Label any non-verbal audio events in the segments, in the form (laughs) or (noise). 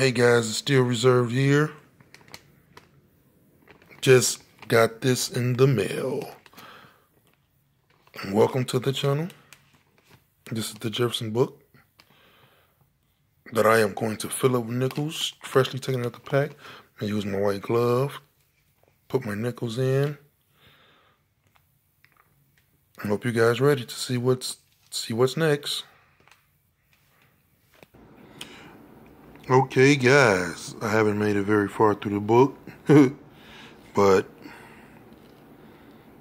Hey guys, it's Steel Reserve here. Just got this in the mail. Welcome to the channel. This is the Jefferson book that I am going to fill up with nickels, freshly taken out the pack. I use my white glove, put my nickels in. I hope you guys ready to see what's see what's next. Okay, guys, I haven't made it very far through the book, (laughs) but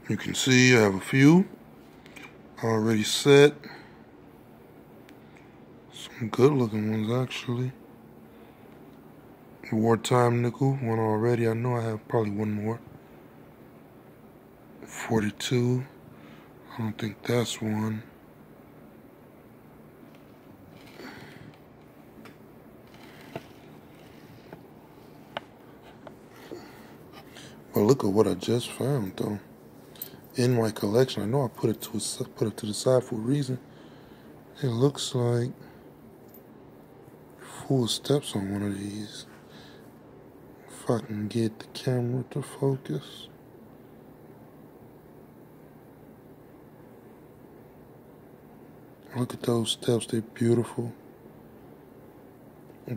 you can see I have a few already set. Some good looking ones, actually. Wartime nickel, one already. I know I have probably one more. 42. I don't think that's one. But look at what I just found, though. In my collection, I know I put it to put it to the side for a reason. It looks like full steps on one of these. If I can get the camera to focus. Look at those steps, they're beautiful.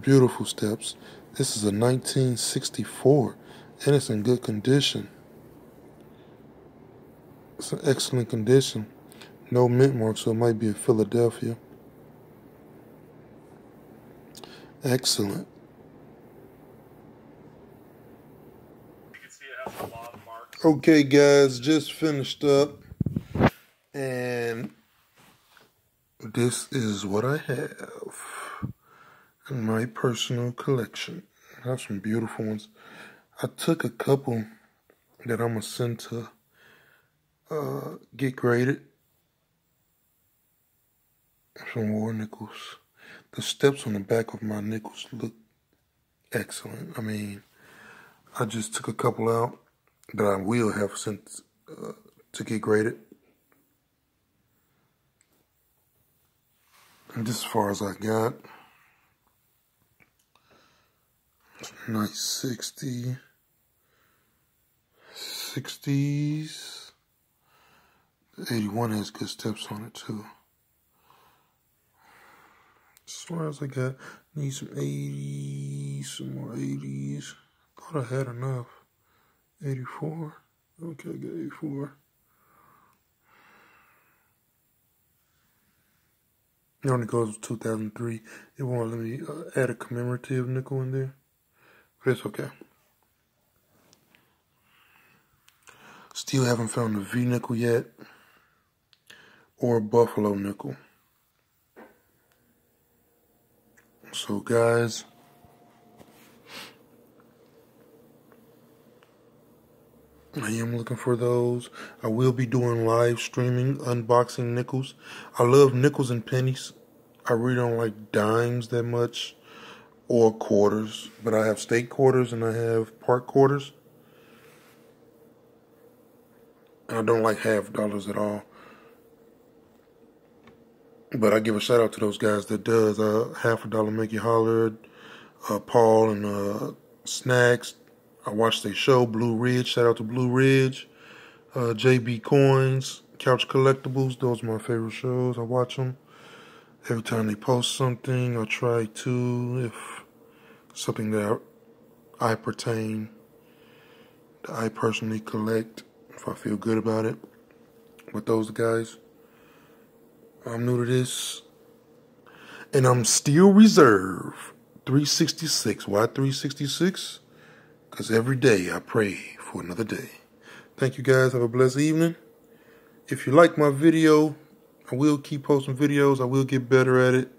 Beautiful steps. This is a 1964 and it's in good condition. It's in excellent condition. No mint mark, so it might be a Philadelphia. Excellent. Okay, guys, just finished up, and this is what I have in my personal collection. I have some beautiful ones. I took a couple that I'm gonna send to uh, get graded. Some more nickels. The steps on the back of my nickels look excellent. I mean, I just took a couple out that I will have sent uh, to get graded. And this as far as I got. Nice 60. 60s. 81 has good steps on it too. As far as I got, need some 80s, some more 80s. Thought I had enough. 84. Okay, I got 84. It only goes to 2003. It won't let me uh, add a commemorative nickel in there. But it's okay. Still haven't found a V nickel yet or a buffalo nickel. So guys, I am looking for those. I will be doing live streaming, unboxing nickels. I love nickels and pennies. I really don't like dimes that much or quarters, but I have state quarters and I have park quarters. And I don't like half dollars at all. But I give a shout out to those guys that does. Uh, half a dollar make you holler. Uh, Paul and uh, Snacks. I watched their show, Blue Ridge. Shout out to Blue Ridge. Uh, JB Coins, Couch Collectibles. Those are my favorite shows. I watch them. Every time they post something, I try to, if something that I pertain, that I personally collect, if I feel good about it with those guys. I'm new to this. And I'm Steel Reserve 366. Why 366? Because every day I pray for another day. Thank you guys. Have a blessed evening. If you like my video, I will keep posting videos. I will get better at it.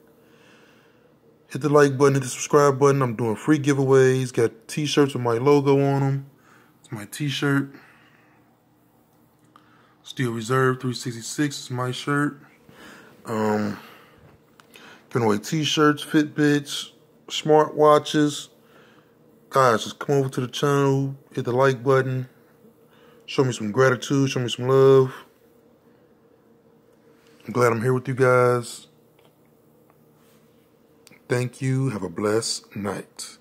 Hit the like button, hit the subscribe button. I'm doing free giveaways. Got t-shirts with my logo on them. It's my t-shirt. Steel Reserve 366 is my shirt. Um, giving away t-shirts, Fitbits, smartwatches. Guys, just come over to the channel, hit the like button, show me some gratitude, show me some love. I'm glad I'm here with you guys. thank you. Have a blessed night.